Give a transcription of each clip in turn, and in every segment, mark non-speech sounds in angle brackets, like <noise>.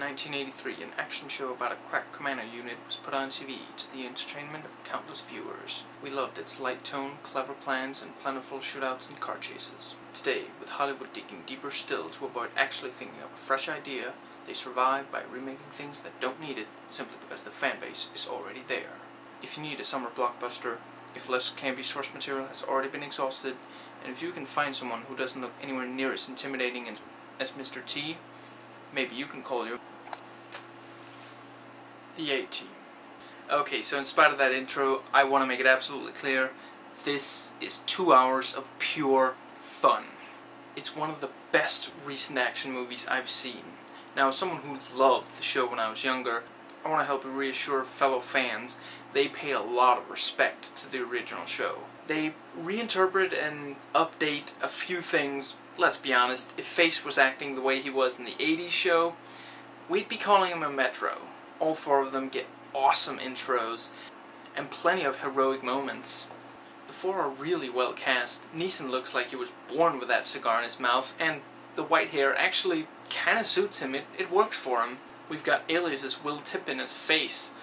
1983, an action show about a crack commando unit was put on TV to the entertainment of countless viewers. We loved its light tone, clever plans, and plentiful shootouts and car chases. Today, with Hollywood digging deeper still to avoid actually thinking up a fresh idea, they survive by remaking things that don't need it simply because the fanbase is already there. If you need a summer blockbuster, if less campy source material has already been exhausted, and if you can find someone who doesn't look anywhere near as intimidating as, as Mr. T, maybe you can call your the A-Team. Okay, so in spite of that intro, I want to make it absolutely clear, this is two hours of pure fun. It's one of the best recent action movies I've seen. Now, as someone who loved the show when I was younger, I want to help reassure fellow fans they pay a lot of respect to the original show. They reinterpret and update a few things. Let's be honest, if Face was acting the way he was in the 80s show, we'd be calling him a Metro. All four of them get awesome intros and plenty of heroic moments. The four are really well cast. Neeson looks like he was born with that cigar in his mouth, and the white hair actually kinda suits him. It, it works for him. We've got Alias's Will Tippin as Face,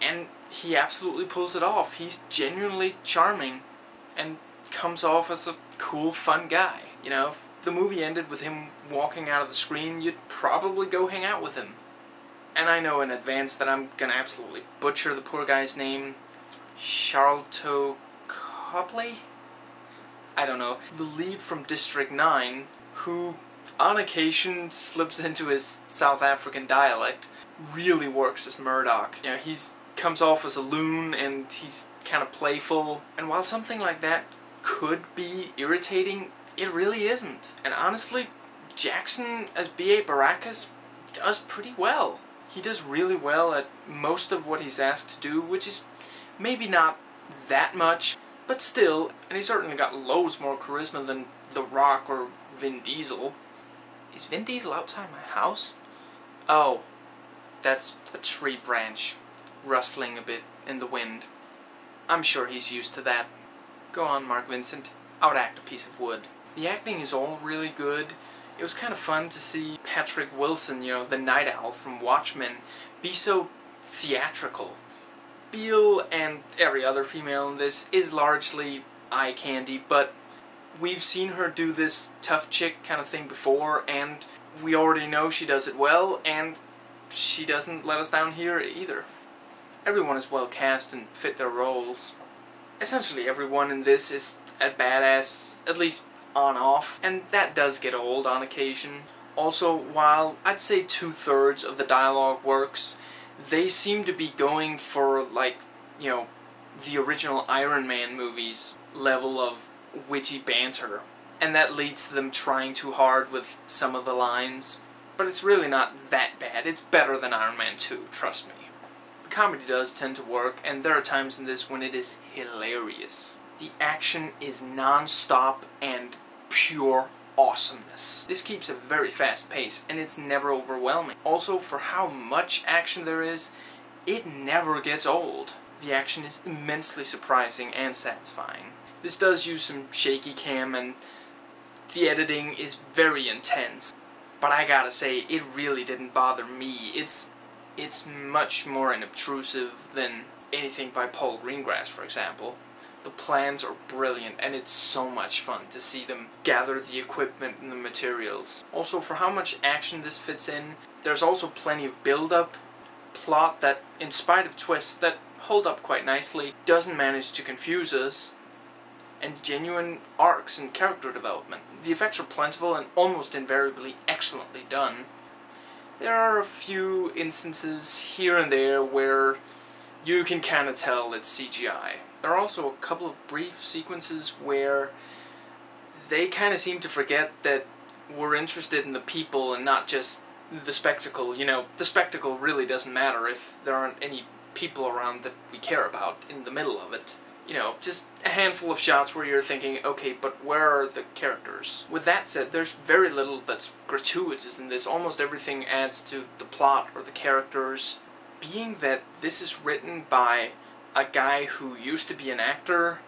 and he absolutely pulls it off. He's genuinely charming and comes off as a cool, fun guy. You know, if the movie ended with him walking out of the screen, you'd probably go hang out with him. And I know in advance that I'm gonna absolutely butcher the poor guy's name. Sharlto Copley? I don't know. The lead from District 9, who on occasion slips into his South African dialect, really works as Murdock. You know, he's comes off as a loon and he's kind of playful. And while something like that could be irritating, it really isn't. And honestly, Jackson as B.A. Baracus does pretty well. He does really well at most of what he's asked to do, which is maybe not that much, but still, and he's certainly got loads more charisma than The Rock or Vin Diesel. Is Vin Diesel outside my house? Oh, that's a tree branch rustling a bit in the wind. I'm sure he's used to that. Go on, Mark Vincent. I would Outact a piece of wood. The acting is all really good. It was kind of fun to see Patrick Wilson, you know, the Night Owl from Watchmen, be so theatrical. Biel and every other female in this is largely eye candy, but we've seen her do this tough chick kind of thing before, and we already know she does it well, and she doesn't let us down here either everyone is well cast and fit their roles. Essentially everyone in this is a badass, at least on-off, and that does get old on occasion. Also, while I'd say two-thirds of the dialogue works, they seem to be going for, like, you know, the original Iron Man movies level of witty banter. And that leads to them trying too hard with some of the lines. But it's really not that bad. It's better than Iron Man 2, trust me The comedy does tend to work, and there are times in this when it is hilarious. The action is non-stop and pure awesomeness. This keeps a very fast pace, and it's never overwhelming. Also, for how much action there is, it never gets old. The action is immensely surprising and satisfying. This does use some shaky cam, and the editing is very intense. But I gotta say, it really didn't bother me. It's it's much more unobtrusive than anything by Paul Greengrass, for example. The plans are brilliant, and it's so much fun to see them gather the equipment and the materials. Also, for how much action this fits in, there's also plenty of build-up, plot that, in spite of twists that hold up quite nicely, doesn't manage to confuse us, and genuine arcs and character development. The effects are plentiful and almost invariably excellently done, there are a few instances here and there where you can kind of tell it's CGI. There are also a couple of brief sequences where they kind of seem to forget that we're interested in the people and not just the spectacle. You know, the spectacle really doesn't matter if there aren't any people around that we care about in the middle of it you know, just a handful of shots where you're thinking, okay, but where are the characters? With that said, there's very little that's gratuitous in this. Almost everything adds to the plot or the characters. Being that this is written by a guy who used to be an actor,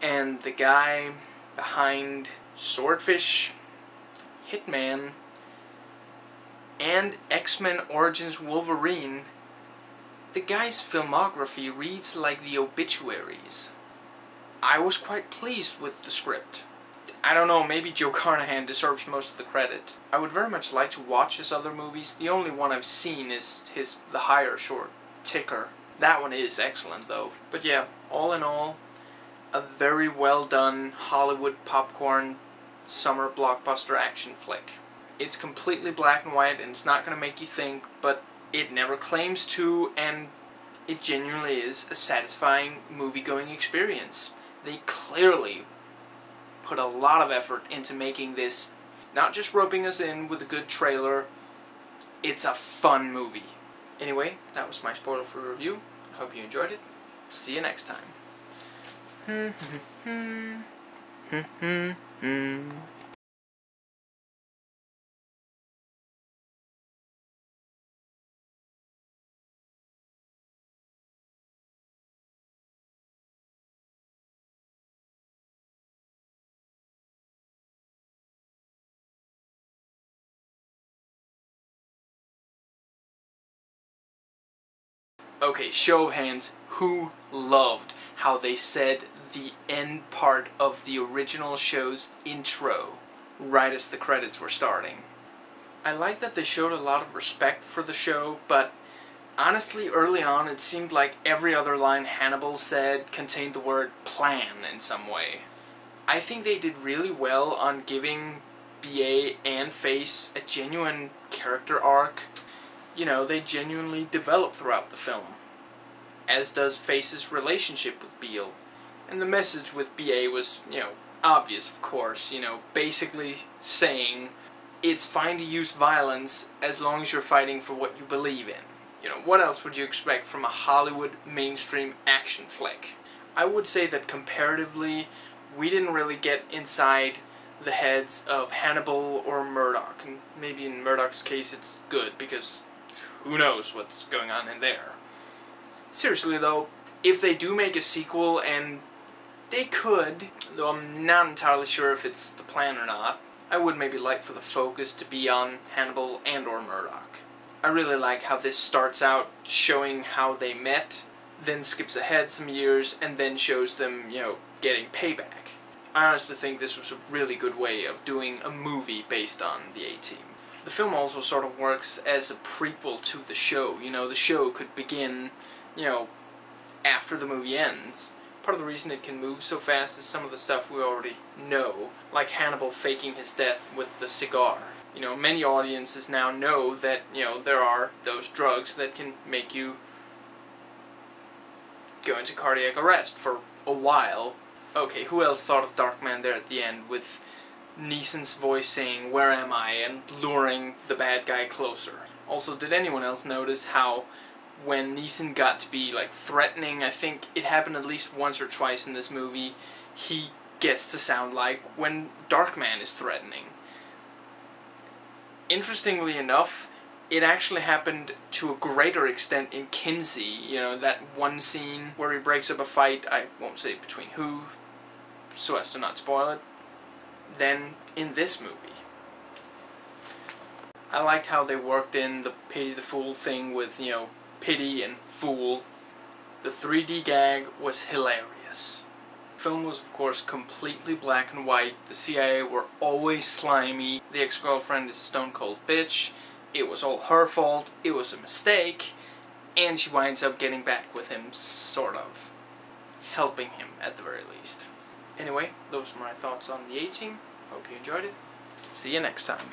and the guy behind Swordfish, Hitman, and X-Men Origins Wolverine, the guy's filmography reads like the obituaries. I was quite pleased with the script. I don't know, maybe Joe <laughs> Carnahan deserves most of the credit. I would very much like to watch his other movies. The only one I've seen is his The Hire Short, Ticker. That one is excellent though. But yeah, all in all, a very well done Hollywood popcorn summer blockbuster action flick. It's completely black and white and it's not going to make you think, but it never claims to and it genuinely is a satisfying movie-going experience. They clearly put a lot of effort into making this not just roping us in with a good trailer, it's a fun movie. Anyway, that was my spoiler-free review. Hope you enjoyed it. See you next time. Hmm, hmm, hmm, Okay, show of hands, who loved how they said the end part of the original show's intro right as the credits were starting? I like that they showed a lot of respect for the show, but honestly, early on it seemed like every other line Hannibal said contained the word plan in some way. I think they did really well on giving BA and Face a genuine character arc you know, they genuinely develop throughout the film. As does Face's relationship with Biel. And the message with BA was, you know, obvious, of course, you know, basically saying it's fine to use violence as long as you're fighting for what you believe in. You know, what else would you expect from a Hollywood mainstream action flick? I would say that comparatively, we didn't really get inside the heads of Hannibal or Murdock. And maybe in Murdock's case it's good because who knows what's going on in there. Seriously though, if they do make a sequel, and they could, though I'm not entirely sure if it's the plan or not, I would maybe like for the focus to be on Hannibal and or Murdock. I really like how this starts out showing how they met, then skips ahead some years, and then shows them, you know, getting payback. I honestly think this was a really good way of doing a movie based on the A-Team the film also sort of works as a prequel to the show. You know, the show could begin, you know, after the movie ends. Part of the reason it can move so fast is some of the stuff we already know, like Hannibal faking his death with the cigar. You know, many audiences now know that, you know, there are those drugs that can make you go into cardiac arrest for a while. Okay, who else thought of Darkman there at the end with Neeson's voice saying, where am I, and luring the bad guy closer. Also, did anyone else notice how when Neeson got to be, like, threatening, I think it happened at least once or twice in this movie, he gets to sound like when Darkman is threatening. Interestingly enough, it actually happened to a greater extent in Kinsey, you know, that one scene where he breaks up a fight, I won't say between who, so as to not spoil it, than in this movie. I liked how they worked in the pity the fool thing with, you know, pity and fool. The 3D gag was hilarious. The film was, of course, completely black and white. The CIA were always slimy. The ex-girlfriend is a stone cold bitch. It was all her fault. It was a mistake. And she winds up getting back with him, sort of. Helping him, at the very least. Anyway, those are my thoughts on the A-Team. Hope you enjoyed it. See you next time.